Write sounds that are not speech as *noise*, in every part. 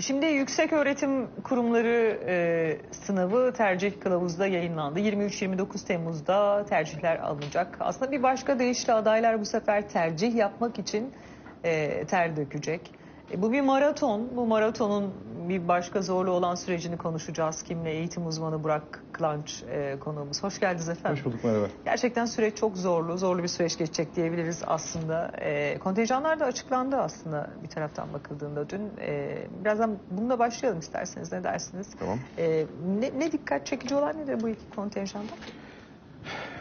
Şimdi yüksek öğretim kurumları e, sınavı tercih kılavuzda yayınlandı. 23-29 Temmuz'da tercihler alınacak. Aslında bir başka deyişle adaylar bu sefer tercih yapmak için e, ter dökecek. E, bu bir maraton. Bu maratonun bir başka zorlu olan sürecini konuşacağız. Kimle eğitim uzmanı Burak Kılanç e, konuğumuz. Hoş geldiniz efendim. Hoş bulduk merhaba. Gerçekten süreç çok zorlu, zorlu bir süreç geçecek diyebiliriz aslında. E, kontenjanlar da açıklandı aslında bir taraftan bakıldığında dün. E, birazdan bununla başlayalım isterseniz ne dersiniz? Tamam. E, ne, ne dikkat çekici olan nedir bu iki kontenjanda?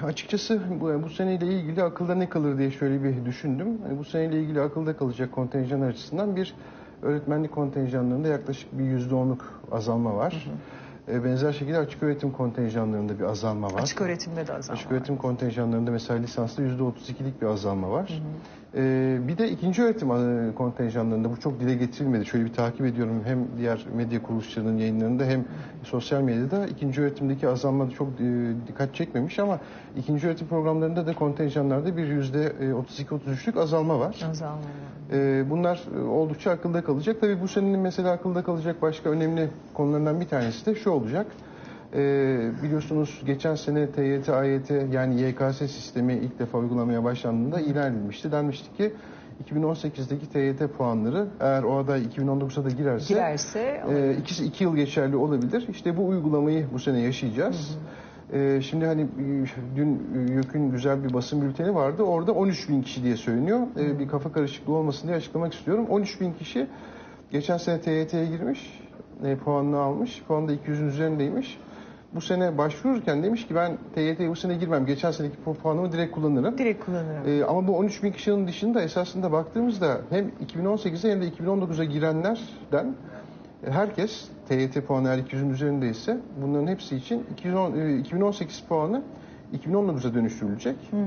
Açıkçası bu, bu seneyle ilgili akılda ne kalır diye şöyle bir düşündüm. Yani bu seneyle ilgili akılda kalacak kontenjan açısından bir öğretmenlik kontenjanlarında yaklaşık bir yüzde onluk azalma var. E, Benzer şekilde açık öğretim kontenjanlarında bir azalma var. Açık öğretimde de azalma Açık öğretim kontenjanlarında mesela lisansta yüzde otuz ikilik bir azalma var. Ee, bir de ikinci öğretim e, kontenjanlarında bu çok dile getirilmedi. Şöyle bir takip ediyorum hem diğer medya kuruluşlarının yayınlarında hem sosyal medyada ikinci öğretimdeki azalma çok e, dikkat çekmemiş ama ikinci öğretim programlarında da kontenjanlarda bir yüzde e, 32-33'lük azalma var. Azalma. var. Ee, bunlar e, oldukça akılda kalacak. Tabii bu senenin mesela akılda kalacak başka önemli konularından bir tanesi de şu olacak. Ee, biliyorsunuz geçen sene TYT, AYT yani YKS sistemi ilk defa uygulamaya başlandığında ilan edilmişti. Denmişti ki 2018'deki TYT puanları eğer o aday 2019'a da girerse, Girerse e, ikisi iki yıl geçerli olabilir. İşte bu uygulamayı bu sene yaşayacağız. Ee, şimdi hani e, dün YÖK'ün güzel bir basın bülteni vardı. Orada 13 bin kişi diye söyleniyor. Ee, bir kafa karışıklığı olmasın diye açıklamak istiyorum. 13 bin kişi geçen sene TYT'ye girmiş. E, puanını almış. Puan da 200'ün üzerindeymiş. Bu sene başvururken demiş ki ben TYT'ye bu sene girmem. Geçen seneki pu- puanımı direkt kullanırım. direkt kullanırım. Ee, ama bu 13 bin kişinin dışında esasında baktığımızda hem 2018'e hem de 2019'a girenlerden e, herkes TYT puanı eğer 200'ün üzerindeyse bunların hepsi için 210, e, 2018 puanı 2019'a dönüştürülecek. Hmm.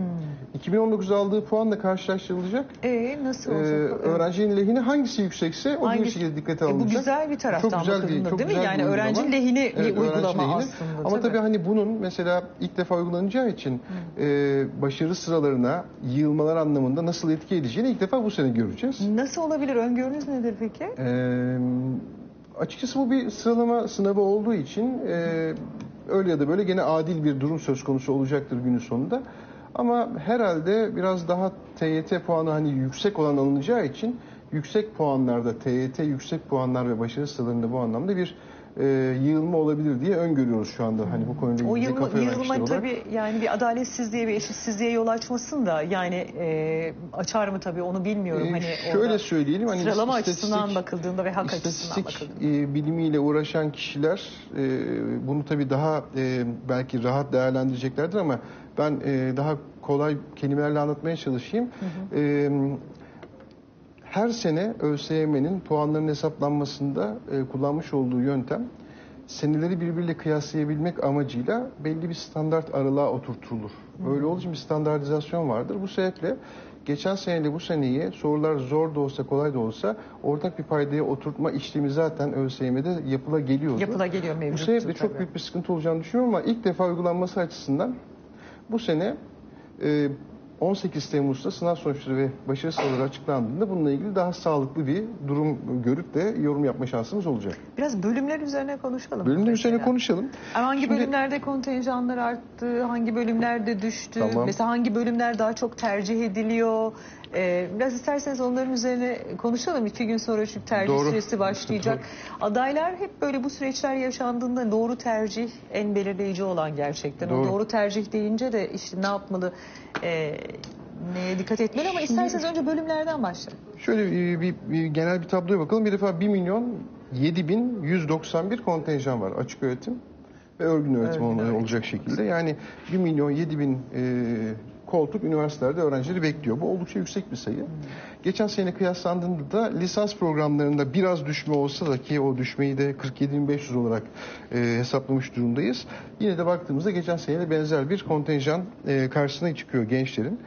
2019'da aldığı puanla karşılaştırılacak. E nasıl Ee, olacak? öğrencinin lehine hangisi yüksekse o bir Hangisi- şekilde dikkate E, bu alınacak. güzel bir taraftan Çok güzel bakıldığında çok değil mi? Yani bir uygulama. öğrencinin lehine bir Evet, öğrenci uygulama lehine. aslında. Ama tabii hani bunun mesela ilk defa uygulanacağı için e, başarı sıralarına yığılmalar anlamında nasıl etki edeceğini ilk defa bu sene göreceğiz. Nasıl olabilir? Öngörünüz nedir peki? Ee, açıkçası bu bir sıralama sınavı olduğu için e, öyle ya da böyle gene adil bir durum söz konusu olacaktır günün sonunda. Ama herhalde biraz daha TYT puanı hani yüksek olan alınacağı için yüksek puanlarda TYT yüksek puanlar ve başarı sıralarında bu anlamda bir e, yığılma olabilir diye öngörüyoruz şu anda. Hani bu konuyla O ilgili yığılma, kafa yoran yığılma olarak. tabii yani bir adaletsizliğe bir eşitsizliğe yol açmasın da yani e, açar mı tabii onu bilmiyorum. Ee, hani şöyle orada söyleyeyim hani sıralama istatistik- açısından bakıldığında ve hak açısından İstatistik bakıldığında. e, bilimiyle uğraşan kişiler e, bunu tabii daha e, belki rahat değerlendireceklerdir ama ben e, daha kolay kelimelerle anlatmaya çalışayım. E, her sene ÖSYM'nin puanların hesaplanmasında e, kullanmış olduğu yöntem seneleri birbiriyle kıyaslayabilmek amacıyla belli bir standart aralığa oturtulur. Öyle olduğu için bir standartizasyon vardır. Bu sebeple geçen seneyle bu seneyi sorular zor da olsa kolay da olsa ortak bir paydaya oturtma işlemi zaten ÖSYM'de yapıla geliyordu. Yapıla geliyor Bu mevcut. sebeple çok tabii. büyük bir sıkıntı olacağını düşünüyorum ama ilk defa uygulanması açısından bu sene e, 18 Temmuz'da sınav sonuçları ve başarı sıralaları açıklandığında bununla ilgili daha sağlıklı bir durum görüp de yorum yapma şansımız olacak. Biraz bölümler üzerine konuşalım. Bölümler mesela. üzerine konuşalım. Ama hangi Şimdi- bölümlerde kontenjanlar arttı, hangi bölümlerde düştü, Tamam. mesela hangi bölümler daha çok tercih ediliyor? Ee, biraz isterseniz onların üzerine konuşalım. İki gün sonra çünkü tercih Doğru. süresi başlayacak. Adaylar hep böyle bu süreçler yaşandığında doğru tercih en belirleyici olan gerçekten. O Doğru. doğru tercih deyince de işte ne yapmalı, e, neye dikkat etmeli ama isterseniz önce bölümlerden başlayalım. Şöyle bir, bir- bir genel bir tabloya bakalım. Bir defa 1 milyon 7191 kontenjan var açık öğretim ve örgün öğretim öğretim. olacak şekilde. Yani 1 milyon 7000 e, koltuk üniversitelerde öğrencileri bekliyor. Bu oldukça yüksek bir sayı. Geçen sene kıyaslandığında da lisans programlarında biraz düşme olsa da ki o düşmeyi de 47.500 olarak e, hesaplamış durumdayız. Yine de baktığımızda geçen seneyle benzer bir kontenjan e, karşısına çıkıyor gençlerin.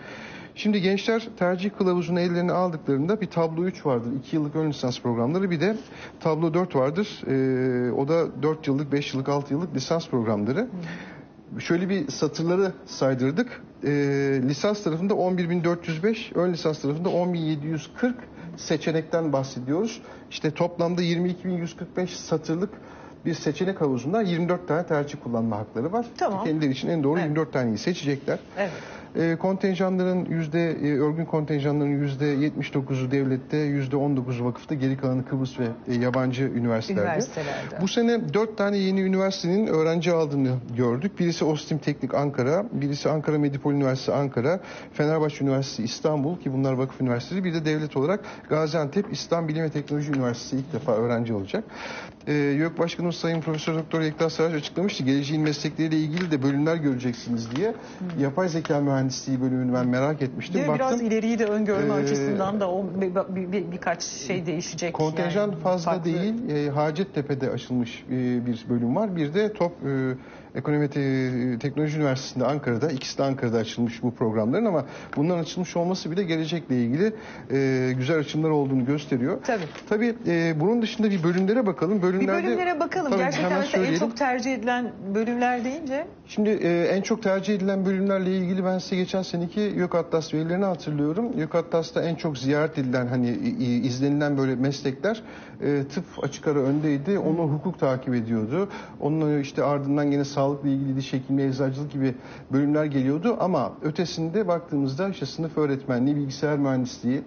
Şimdi gençler tercih kılavuzunu ellerine aldıklarında bir tablo 3 vardır. 2 yıllık ön lisans programları bir de tablo 4 vardır. Ee, o da 4 yıllık, 5 yıllık, 6 yıllık lisans programları. Şöyle bir satırları saydırdık. Ee, lisans tarafında 11.405, ön lisans tarafında 10.740, seçenekten bahsediyoruz. İşte toplamda 22.145 satırlık bir seçenek havuzunda 24 tane tercih kullanma hakları var. Tamam. Kendileri için en doğru Evet. 24 taneyi seçecekler. Evet. E, kontenjanların yüzde e, örgün kontenjanların yüzde 79'u devlette, yüzde 19'u vakıfta, geri kalanı Kıbrıs ve e, yabancı üniversitelerde. Üniversitelerde. Bu sene dört tane yeni üniversitenin öğrenci aldığını gördük. Birisi Ostim Teknik Ankara, birisi Ankara Medipol Üniversitesi Ankara, Fenerbahçe Üniversitesi İstanbul ki bunlar vakıf üniversiteleri. Bir de devlet olarak Gaziantep İslam Bilim ve Teknoloji Üniversitesi ilk defa öğrenci olacak. Ee, YÖK Başkanımız Sayın Profesör Doktor Yekta Saraç açıklamıştı. Geleceğin meslekleriyle ilgili de bölümler göreceksiniz diye. Yapay zeka mühendisliği bölümünü ben merak etmiştim. Değil mi? Biraz Baktım ileriyi de öngörme Ee, açısından da o bir, bir- bir- birkaç şey değişecek. Kontenjan yani. fazla Farklı. değil. E, Hacettepe'de açılmış e, bir bölüm var. Bir de Top e, Ekonomi Te- Teknoloji Üniversitesi'nde Ankara'da. ikisi de Ankara'da açılmış bu programların ama bunların açılmış olması bile gelecekle ilgili e, güzel açımlar olduğunu gösteriyor. Tabii. Tabii e, bunun dışında bir bölümlere bakalım. Bir Bölümlerde, bölümlere bakalım. Tabii, Gerçekten mesela en çok tercih edilen bölümler deyince Şimdi e, en çok tercih edilen bölümlerle ilgili ben size geçen seneki YÖK Atlas verilerini hatırlıyorum. YÖK Atlas'ta en çok ziyaret edilen hani izlenilen böyle meslekler e, tıp açık ara öndeydi. Onu hukuk takip ediyordu. Onun işte ardından yine sağlıkla ilgili diş hekimliği, eczacılık gibi bölümler geliyordu. Ama ötesinde baktığımızda işte sınıf öğretmenliği, bilgisayar mühendisliği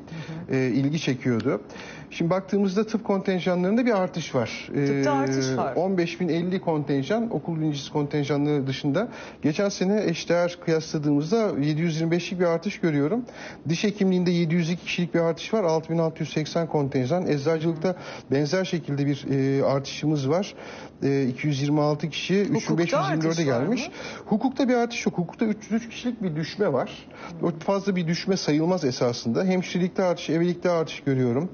e, ilgi çekiyordu. Şimdi baktığımızda tıp kontenjanlarında bir artış var. Tıpta E, artış var. 15.050 kontenjan okul birincisi kontenjanları dışında. Geçen sene eşdeğer kıyasladığımızda 725'lik bir artış görüyorum. Diş hekimliğinde 702 kişilik bir artış var. 6680 kontenjan. Eczacılıkta benzer şekilde bir e, artışımız var. E, 226 kişi Hukukta artış 3524'e var gelmiş. Hukukta bir artış yok. Hukukta 303 kişilik bir düşme var. O fazla bir düşme sayılmaz esasında. Hemşirelikte artış, evelikte artış görüyorum.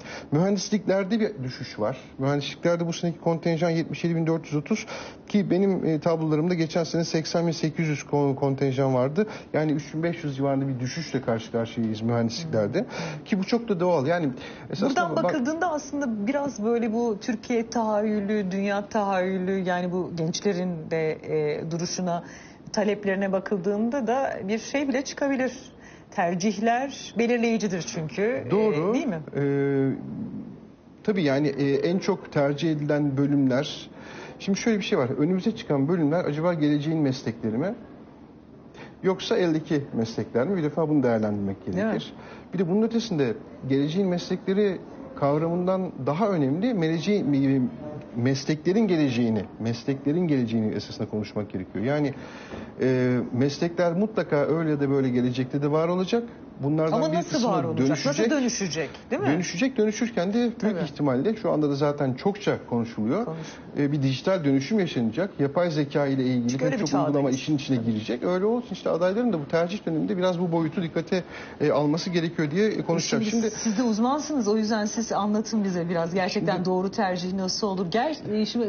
Mühendisliklerde bir düşüş var. Mühendisliklerde bu seneki kontenjan 77.430 ki benim e, tablolarımda geçen sene 80.800 kon- kontenjan vardı. Yani 3500 civarında bir düşüşle karşı karşıyayız mühendisliklerde. Ki bu çok da doğal. Yani esasında buradan bak- bakıldığında aslında biraz böyle bu Türkiye tahayyülü, dünya tahayyülü yani bu gençlerin de e, duruşuna, taleplerine bakıldığında da bir şey bile çıkabilir. Tercihler belirleyicidir çünkü. E, Doğru. değil mi? Ee, tabii yani e, en çok tercih edilen bölümler. Şimdi şöyle bir şey var. Önümüze çıkan bölümler acaba geleceğin meslekleri mi? Yoksa eldeki meslekler mi? Bir defa bunu değerlendirmek gerekir. Bir de bunun ötesinde geleceğin meslekleri kavramından daha önemli mesleklerin geleceğini, mesleklerin geleceğini esasında konuşmak gerekiyor. Yani e, meslekler mutlaka öyle da böyle gelecekte de var olacak. Bunlardan Ama bir nasıl var olacak? dönüşecek. Nasıl dönüşecek? Değil mi? Dönüşecek dönüşürken de büyük Tabii. ihtimalle şu anda da zaten çokça konuşuluyor. Konuş. Ee, bir dijital dönüşüm yaşanacak. Yapay zeka ile ilgili Çünkü pek çok uygulama çağdayız. işin içine girecek. Öyle olsun işte adayların da bu tercih döneminde biraz bu boyutu dikkate e, alması gerekiyor diye konuşacak. Şimdi, Şimdi siz de uzmansınız o yüzden siz anlatın bize biraz gerçekten doğru tercih nasıl olur? Ger e, şimdi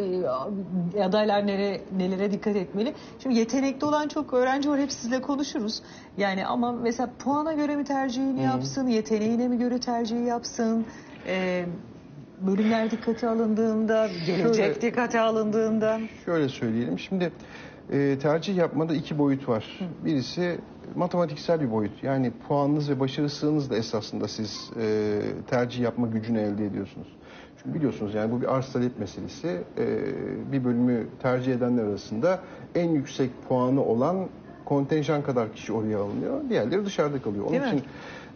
e, adaylar nere, nelere dikkat etmeli? Şimdi yetenekli olan çok öğrenci var hep sizle konuşuruz. Yani ama mesela puana göre mi tercihini yapsın, yeteneğine mi göre tercihi yapsın? E, bölümler dikkate alındığında, gelecek Şöyle- dikkate alındığında şöyle söyleyelim. Şimdi e, tercih yapmada iki boyut var. Birisi matematiksel bir boyut. Yani puanınız ve başarı sığınızla esasında siz e, tercih yapma gücünü elde ediyorsunuz. Çünkü biliyorsunuz yani bu bir arz talep meselesi. E, bir bölümü tercih edenler arasında en yüksek puanı olan kontenjan kadar kişi oraya alınıyor. Diğerleri dışarıda kalıyor. Onun Değil için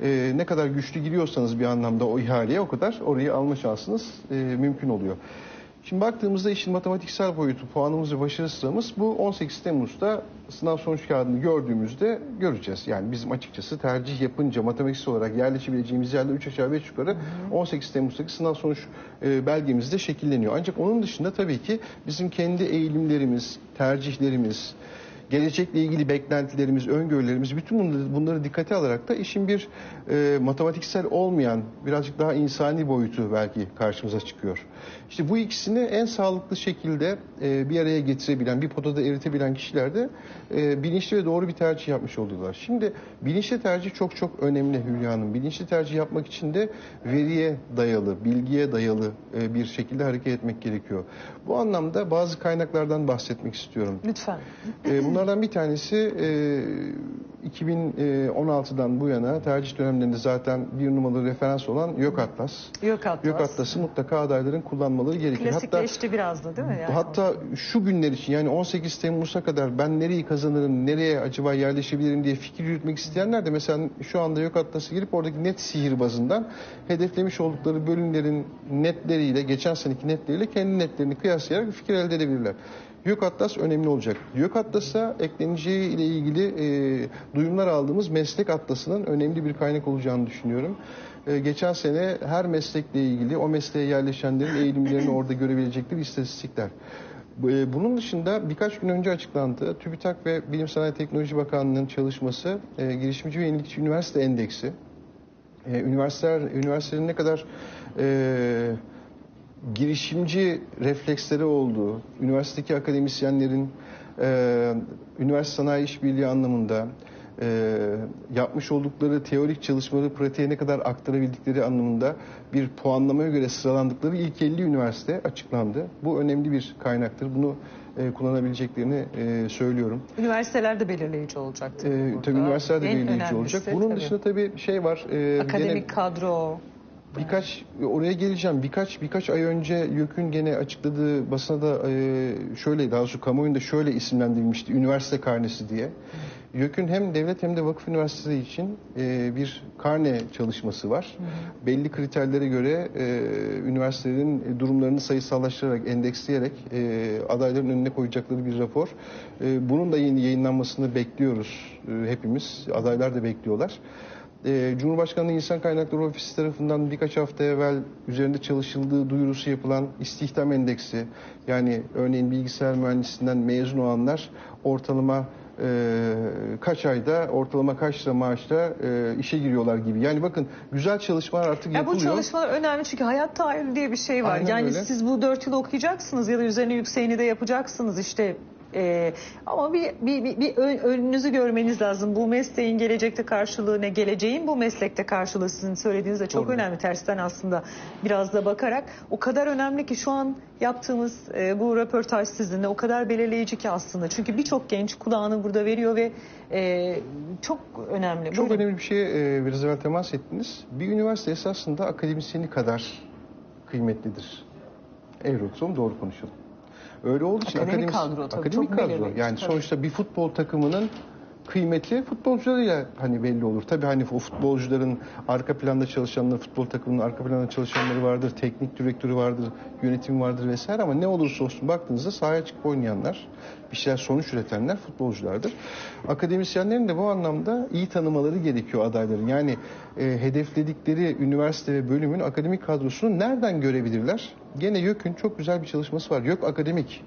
e, ne kadar güçlü giriyorsanız bir anlamda o ihaleye o kadar orayı alma şansınız e, mümkün oluyor. Şimdi baktığımızda işin matematiksel boyutu, puanımız ve başarı sıramız bu 18 Temmuz'da sınav sonuç kağıdını gördüğümüzde göreceğiz. Yani bizim açıkçası tercih yapınca matematiksel olarak yerleşebileceğimiz yerler 3 aşağı 5 yukarı 18 Temmuz'daki sınav sonuç e, belgemizde şekilleniyor. Ancak onun dışında tabii ki bizim kendi eğilimlerimiz, tercihlerimiz, gelecekle ilgili beklentilerimiz, öngörülerimiz bütün bunları, bunları dikkate alarak da işin bir e, matematiksel olmayan birazcık daha insani boyutu belki karşımıza çıkıyor. İşte bu ikisini en sağlıklı şekilde e, bir araya getirebilen, bir potada eritebilen kişiler de e, bilinçli ve doğru bir tercih yapmış oluyorlar. Şimdi bilinçli tercih çok çok önemli Hülya Hanım. Bilinçli tercih yapmak için de veriye dayalı, bilgiye dayalı e, bir şekilde hareket etmek gerekiyor. Bu anlamda bazı kaynaklardan bahsetmek istiyorum. lütfen. E, bunlar Bunlardan bir tanesi e, 2016'dan bu yana tercih dönemlerinde zaten bir numaralı referans olan YÖK Atlas. Yok Atlas. YÖK Atlas'ı mutlaka adayların kullanmaları gerekiyor. Hatta Klasikleşti biraz da değil mi? Yani Hatta şu günler için yani 18 Temmuz'a kadar ben nereyi kazanırım, nereye acaba yerleşebilirim diye fikir yürütmek isteyenler de mesela şu anda yok Atlas'a girip oradaki net sihirbazından hedeflemiş oldukları bölümlerin netleriyle, geçen seneki netleriyle kendi netlerini kıyaslayarak bir fikir elde edebilirler. Yok Atlas önemli olacak. Yok Atlas'a ekleneceği ile ilgili e, duyumlar aldığımız meslek atlasının önemli bir kaynak olacağını düşünüyorum. E, geçen sene her meslekle ilgili o mesleğe yerleşenlerin eğilimlerini orada görebilecekleri istatistikler. E, Bunun dışında birkaç gün önce açıklandı. TÜBİTAK ve Bilim Sanayi Teknoloji Bakanlığı'nın çalışması e, Girişimci ve Yenilikçi Üniversite Endeksi. E, üniversiteler, üniversitelerin ne kadar e, girişimci refleksleri olduğu, üniversitedeki akademisyenlerin e, üniversite sanayi işbirliği anlamında e, yapmış oldukları teorik çalışmaları pratiğe ne kadar aktarabildikleri anlamında bir puanlamaya göre sıralandıkları ilk 50 üniversite açıklandı. Bu önemli bir kaynaktır. Bunu e, kullanabileceklerini e, söylüyorum. Üniversiteler de belirleyici olacaktır. E, tabii üniversiteler de En belirleyici olacak. Bunun tabii. dışında tabii şey var. e, gene- Akademik kadro. Birkaç oraya geleceğim. Birkaç birkaç ay önce YÖK'ün gene açıkladığı basına da e, şöyle daha doğrusu kamuoyunda şöyle isimlendirilmişti. Üniversite karnesi diye. YÖK'ün hem devlet hem de vakıf üniversiteleri için e, bir karne çalışması var. Belli kriterlere göre e, üniversitelerin durumlarını sayısallaştırarak, endeksleyerek e, adayların önüne koyacakları bir rapor. E, bunun da yeni yayınlanmasını bekliyoruz e, hepimiz. Adaylar da bekliyorlar. Ee, Cumhurbaşkanlığı İnsan Kaynakları Ofisi tarafından birkaç hafta evvel üzerinde çalışıldığı duyurusu yapılan istihdam endeksi yani örneğin bilgisayar mühendisliğinden mezun olanlar ortalama e, kaç ayda ortalama kaç lira maaşla e, işe giriyorlar gibi. Yani bakın güzel çalışmalar artık Ya bu çalışmalar önemli çünkü hayat tahayyülü diye bir şey var. Aynen yani öyle. siz bu dört yıl okuyacaksınız ya da üzerine yükseğini de yapacaksınız işte. Ee, ama bir, bir, bir, bir ön- önünüzü görmeniz lazım. Bu mesleğin gelecekte karşılığı ne? Geleceğin bu meslekte karşılığı sizin söylediğiniz de çok Doğru. önemli. Tersten aslında biraz da bakarak. O kadar önemli ki şu an yaptığımız e, bu röportaj sizinle o kadar belirleyici ki aslında. Çünkü birçok genç kulağını burada veriyor ve e, çok önemli. Çok Buyurun. önemli bir şeye e, biraz evvel temas ettiniz. Bir üniversite esasında akademisyeni kadar kıymetlidir. Eğri doğru konuşalım. Öyle olduğu için Akademik kadro tabii, akademik çok kadro. belirleyici, Yani tabii. sonuçta bir futbol takımının kıymeti futbolcularıyla hani belli olur. Tabii hani o futbolcuların arka planda çalışanları, futbol takımının arka planda çalışanları vardır, teknik direktörü vardır, yönetim vardır vesaire ama ne olursa olsun baktığınızda sahaya çıkıp oynayanlar, bir şeyler sonuç üretenler futbolculardır. Akademisyenlerin de bu anlamda iyi tanımaları gerekiyor adayların. Yani e, hedefledikleri üniversite ve bölümün akademik kadrosunu nereden görebilirler? Gene YÖK'ün çok güzel bir çalışması var. YÖK Akademik.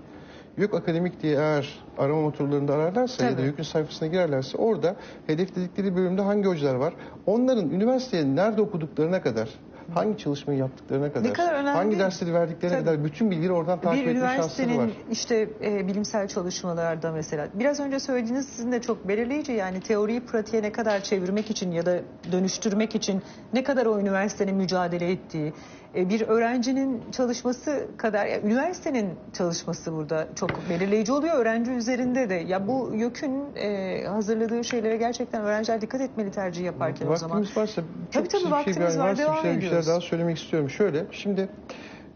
YÖK Akademik diye eğer arama motorlarında ararlarsa ya da Tabii. YÖK'ün sayfasına girerlerse orada hedefledikleri bölümde hangi hocalar var? Onların üniversiteye nerede okuduklarına kadar, hangi çalışmayı yaptıklarına kadar, kadar önemli hangi dersleri verdiklerine Tabii. kadar bütün bilgileri oradan takip etme şansları var. üniversitenin işte e, bilimsel çalışmalarda mesela biraz önce söylediğiniz sizin de çok belirleyici yani teoriyi pratiğe ne kadar çevirmek için ya da dönüştürmek için ne kadar o üniversitenin mücadele ettiği bir öğrencinin çalışması kadar ya, üniversitenin çalışması burada çok belirleyici oluyor öğrenci üzerinde de ya bu YÖK'ün e, hazırladığı şeylere gerçekten öğrenciler dikkat etmeli tercih yaparken o zaman. Vaktimiz varsa Tabii, tabii, bir şey, vaktimiz var, devam bir şeyler, bir ediyoruz. daha söylemek istiyorum. Şöyle şimdi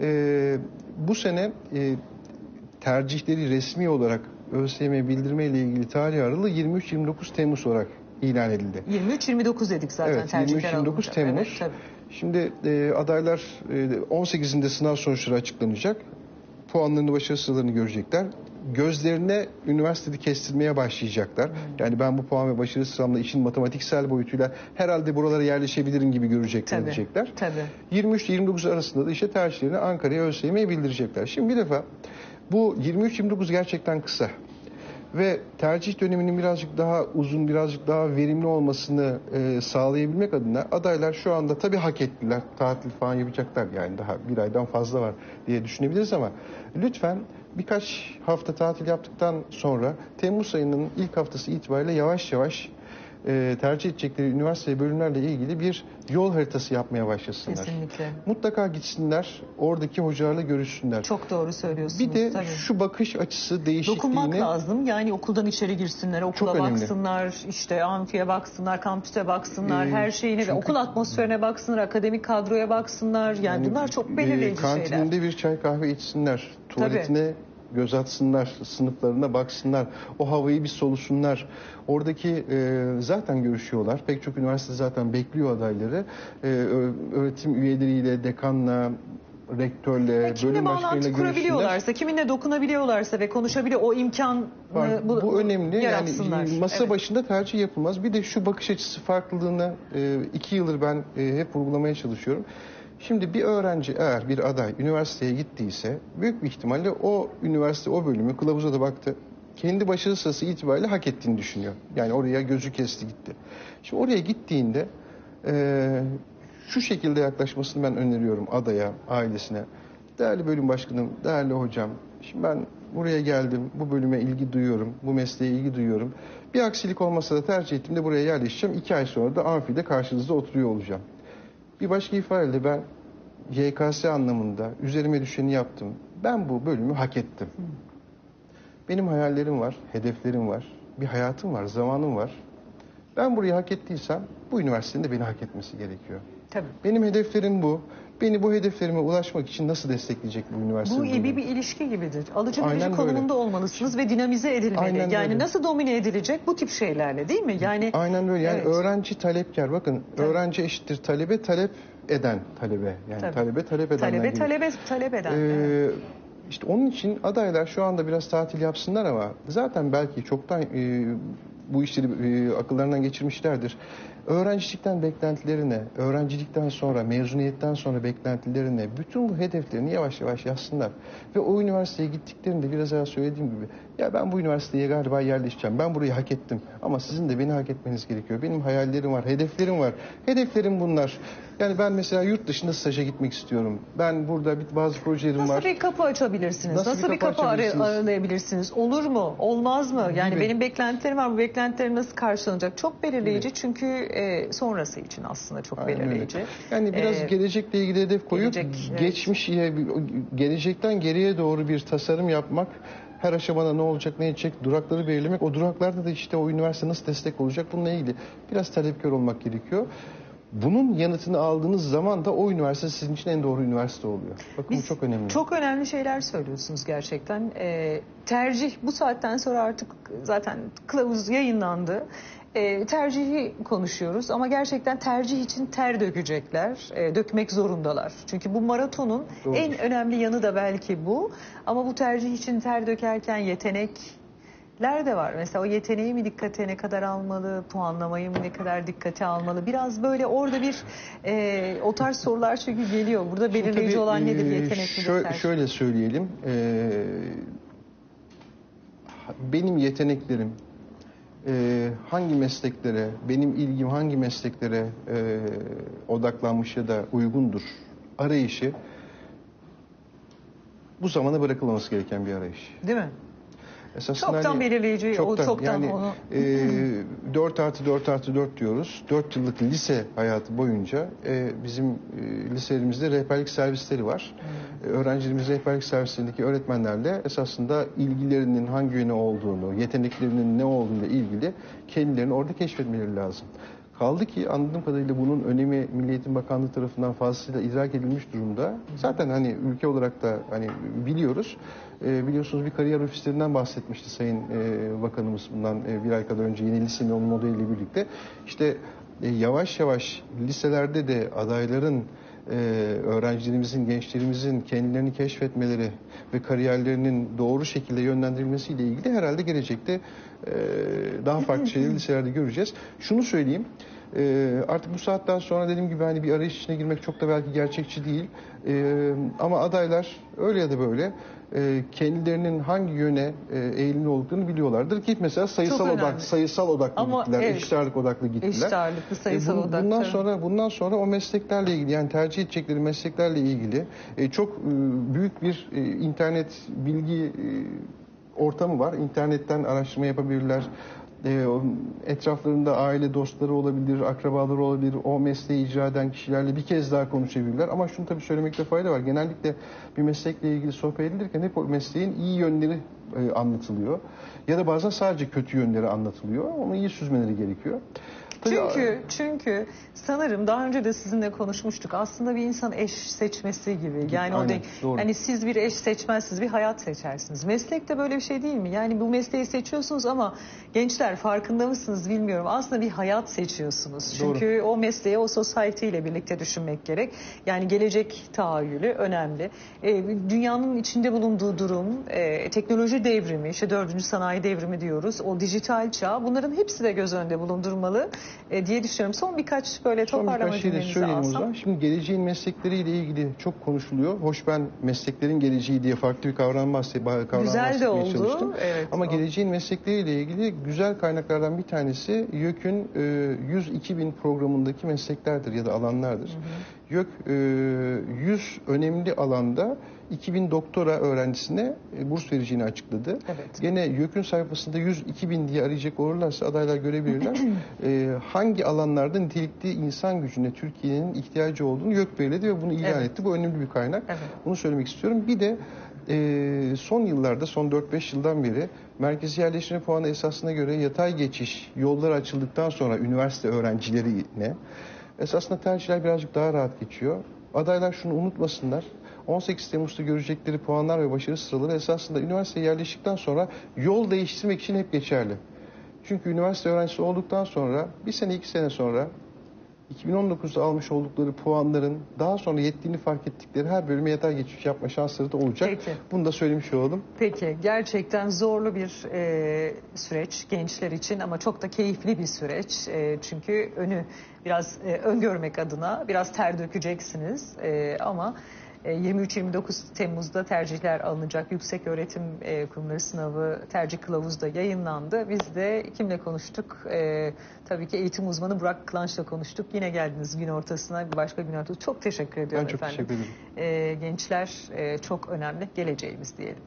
e, bu sene e, tercihleri resmi olarak ÖSYM bildirme ile ilgili tarih aralığı 23-29 Temmuz olarak ilan edildi. 23-29 dedik zaten Evet, tercihler 23-29 alınacak. Temmuz. Evet, tabii. Şimdi e, adaylar e, 18'inde sınav sonuçları açıklanacak. Puanlarını, başarı sıralarını görecekler. Gözlerine üniversitede kestirmeye başlayacaklar. Yani ben bu puan ve başarı sıramla işin matematiksel boyutuyla herhalde buralara yerleşebilirim gibi görecekler Tabii, diyecekler. tabii. 23 ile 29 arasında da işte tercihlerini Ankara'ya ÖSYM'ye bildirecekler. Şimdi bir defa bu 23-29 gerçekten kısa ve tercih döneminin birazcık daha uzun, birazcık daha verimli olmasını e, sağlayabilmek adına adaylar şu anda tabii hak ettiler. Tatil falan yapacaklar yani daha bir aydan fazla var diye düşünebiliriz ama lütfen birkaç hafta tatil yaptıktan sonra Temmuz ayının ilk haftası itibariyle yavaş yavaş e, tercih edecekleri üniversite bölümlerle ilgili bir yol haritası yapmaya başlasınlar. Kesinlikle. Mutlaka gitsinler, oradaki hocalarla görüşsünler. Çok doğru söylüyorsunuz. bir de tabii. şu bakış açısı değişikliğini... Dokunmak lazım. Yani okuldan içeri girsinler, okula baksınlar, işte amfiye baksınlar, kampüse baksınlar, Ee, her şeyine, çünkü- okul atmosferine baksınlar, akademik kadroya baksınlar. Yani, bunlar çok belirleyici e, şeyler. Kantininde bir çay kahve içsinler. Tuvaletine göz atsınlar, sınıflarına baksınlar. O havayı bir solusunlar. Oradaki e, zaten görüşüyorlar. Pek çok üniversite zaten bekliyor adayları. E, öğretim üyeleriyle, dekanla, rektörle, kiminle bölüm başkanıyla kurabiliyorlarsa, kiminle dokunabiliyorlarsa ve konuşabiliyor o imkan Var. Bu, önemli. Yani masa Evet. başında tercih yapılmaz. Bir de şu bakış açısı farklılığını e, iki yıldır ben e, hep vurgulamaya çalışıyorum. Şimdi bir öğrenci eğer bir aday üniversiteye gittiyse büyük bir ihtimalle o üniversite o bölümü kılavuza da baktı. Kendi başarı sırası itibariyle hak ettiğini düşünüyor. Yani oraya gözü kesti gitti. Şimdi oraya gittiğinde e, şu şekilde yaklaşmasını ben öneriyorum adaya, ailesine. Değerli bölüm başkanım, değerli hocam. Şimdi ben buraya geldim, bu bölüme ilgi duyuyorum, bu mesleğe ilgi duyuyorum. Bir aksilik olmasa da tercih ettiğimde buraya yerleşeceğim. İki ay sonra da amfide karşınızda oturuyor olacağım. Bir başka ifadeyle ben YKS anlamında üzerime düşeni yaptım. Ben bu bölümü hak ettim. Benim hayallerim var, hedeflerim var, bir hayatım var, zamanım var. Ben burayı hak ettiysem bu üniversitenin de beni hak etmesi gerekiyor. Tabii. Benim hedeflerim bu. Beni bu hedeflerime ulaşmak için nasıl destekleyecek bu üniversite? Bu iyi bir ilişki gibidir. Alıcı verici konumunda böyle. olmalısınız ve dinamize edilmeli. Aynen yani öyle. nasıl domine edilecek bu tip şeylerle değil mi? Yani Aynen öyle. Yani Evet. öğrenci talepkar. Bakın öğrenci eşittir talebe, talep eden talebe. Yani Tabii. talebe talep edenler talebe gibi. talebe talep eden. Ee, evet. işte onun için adaylar şu anda biraz tatil yapsınlar ama zaten belki çoktan e, bu işleri e, akıllarından geçirmişlerdir. Öğrencilikten beklentilerine, öğrencilikten sonra, mezuniyetten sonra beklentilerine, bütün bu hedeflerini yavaş yavaş yazsınlar. Ve o üniversiteye gittiklerinde biraz daha söylediğim gibi, ya ben bu üniversiteye galiba yerleşeceğim, ben burayı hak ettim. Ama sizin de beni hak etmeniz gerekiyor. Benim hayallerim var, hedeflerim var. Hedeflerim bunlar. Yani ben mesela yurt dışında staja gitmek istiyorum. Ben burada bir, bazı projelerim Nasıl var. bir kapı açabilirsiniz? Nasıl, bir kapı kapı, ara- açabilirsiniz? aralayabilirsiniz? Olur mu? Olmaz mı? Yani Gibi. benim beklentilerim var. Bu beklentilerim nasıl karşılanacak? Çok belirleyici çünkü e, sonrası için aslında çok Aynen öyle. belirleyici. Yani biraz Ee, gelecekle ilgili hedef koyup gelecek, evet. geçmişe, gelecekten geriye doğru bir tasarım yapmak, her aşamada ne olacak, ne edecek, durakları belirlemek. O duraklarda da işte o üniversite nasıl destek olacak bununla ilgili biraz talepkar olmak gerekiyor. Bunun yanıtını aldığınız zaman da o üniversite sizin için en doğru üniversite oluyor. Bakın bu Biz çok önemli. Çok önemli şeyler söylüyorsunuz gerçekten. Ee, tercih bu saatten sonra artık zaten kılavuz yayınlandı. Ee, tercihi konuşuyoruz ama gerçekten tercih için ter dökecekler, e, dökmek zorundalar. Çünkü bu maratonun Doğrudur. en önemli yanı da belki bu. Ama bu tercih için ter dökerken yetenekler de var. Mesela o yeteneği mi dikkate ne kadar almalı, puanlamayı mı ne kadar dikkate almalı? Biraz böyle orada bir e, o tarz sorular çünkü geliyor. Burada belirleyici tabii, olan nedir? e, Yetenek midir? şö- tercih? Şöyle söyleyelim. e, benim yeteneklerim e, hangi mesleklere, benim ilgim hangi mesleklere e, odaklanmış ya da uygundur arayışı bu zamana bırakılmaması gereken bir arayış. Değil mi? Esasında Çoktan hani- belirleyici, o çoktan yani, onu- e, 4 artı 4 artı 4 diyoruz. 4 yıllık lise hayatı boyunca e, bizim e, liselerimizde rehberlik servisleri var. Hmm. E, öğrencilerimiz rehberlik servislerindeki öğretmenlerle esasında ilgilerinin hangi yöne olduğunu, yeteneklerinin ne olduğuyla ilgili kendilerini orada keşfetmeleri lazım. Kaldı ki anladığım kadarıyla bunun önemi Milli Eğitim Bakanlığı tarafından fazlasıyla idrak edilmiş durumda. Zaten hani ülke olarak da hani biliyoruz. E, biliyorsunuz bir kariyer ofislerinden bahsetmişti Sayın e, Bakanımız bundan e, bir ay kadar önce yeni lisenin onun modeliyle birlikte. İşte e, yavaş yavaş liselerde de adayların e, öğrencilerimizin, gençlerimizin kendilerini keşfetmeleri ve kariyerlerinin doğru şekilde yönlendirilmesiyle ilgili herhalde gelecekte e, daha farklı şeyleri *laughs* liselerde göreceğiz. Şunu söyleyeyim. E, artık bu saatten sonra dediğim gibi hani bir arayış içine girmek çok da belki gerçekçi değil. E, ama adaylar öyle ya da böyle e, kendilerinin hangi yöne e, eğilimli olduklarını biliyorlardır ki mesela sayısal odak sayısal odaklı Ama gittiler, evet. eşit ağırlık odaklı gittiler. Eşit ağırlıklı sayısal E, bu- odaklı. Bundan sonra bundan sonra o mesleklerle ilgili yani tercih edecekleri mesleklerle ilgili e, çok e, büyük bir e, internet bilgi e, ortamı var. İnternetten araştırma yapabilirler. E, etraflarında aile dostları olabilir, akrabaları olabilir, o mesleği icra eden kişilerle bir kez daha konuşabilirler. Ama şunu tabii söylemekte fayda var. Genellikle bir meslekle ilgili sohbet edilirken hep o mesleğin iyi yönleri e, anlatılıyor. Ya da bazen sadece kötü yönleri anlatılıyor. Onu iyi süzmeleri gerekiyor. Çünkü çünkü sanırım daha önce de sizinle konuşmuştuk. Aslında bir insan eş seçmesi gibi. Yani o Aynen, değil. doğru. Yani siz bir eş seçmezsiniz, bir hayat seçersiniz. Meslekte böyle bir şey değil mi? Yani bu mesleği seçiyorsunuz ama gençler farkında mısınız bilmiyorum. Aslında bir hayat seçiyorsunuz. Doğru. Çünkü o mesleği o society ile birlikte düşünmek gerek. Yani gelecek tahayyülü önemli. Ee, dünyanın içinde bulunduğu durum, e, teknoloji devrimi, işte dördüncü sanayi devrimi diyoruz. O dijital çağ bunların hepsi de göz önünde bulundurmalı e, diye düşünüyorum. Son birkaç böyle Son toparlama birkaç şey de cümlenizi söyleyeyim o alsam. zaman. Şimdi geleceğin meslekleriyle ilgili çok konuşuluyor. Hoş ben mesleklerin geleceği diye farklı bir kavram bahse- kavram Güzel de bahsetmeye oldu. çalıştım. Evet, Ama o. geleceğin meslekleriyle ilgili güzel kaynaklardan bir tanesi YÖK'ün e, 102 bin programındaki mesleklerdir ya da alanlardır. YÖK e, 100 önemli alanda 2000 doktora öğrencisine e, burs vereceğini açıkladı. Evet. Gene YÖK'ün sayfasında 102 bin diye arayacak olurlarsa adaylar görebilirler. *clears throat* e, hangi alanlarda nitelikli insan gücüne Türkiye'nin ihtiyacı olduğunu YÖK belirledi ve bunu ilan Evet. etti. Bu önemli bir kaynak. Evet. Bunu söylemek istiyorum. Bir de e, son yıllarda, son 4-5 yıldan beri merkezi yerleştirme puanı esasına göre yatay geçiş yolları açıldıktan sonra üniversite öğrencilerine esasında tercihler birazcık daha rahat geçiyor. Adaylar şunu unutmasınlar. 18 Temmuz'da görecekleri puanlar ve başarı sıraları esasında üniversiteye yerleştikten sonra yol değiştirmek için hep geçerli. Çünkü üniversite öğrencisi olduktan sonra bir sene iki sene sonra 2019'da almış oldukları puanların daha sonra yettiğini fark ettikleri her bölüme yatay geçiş yapma şansları da olacak. Peki. Bunu da söylemiş olalım. Peki gerçekten zorlu bir e, süreç gençler için ama çok da keyifli bir süreç. E, çünkü önü biraz e, öngörmek adına biraz ter dökeceksiniz E, ama 23-29 Temmuz'da tercihler alınacak. Yüksek Öğretim e, Kurumları sınavı tercih kılavuzu da yayınlandı. Biz de kimle konuştuk? E, tabii ki eğitim uzmanı Burak Kılanç'la konuştuk. Yine geldiniz gün ortasına bir başka gün ortasına. Çok teşekkür ediyorum Ben çok efendim. teşekkür ederim. E, gençler e, çok önemli geleceğimiz diyelim.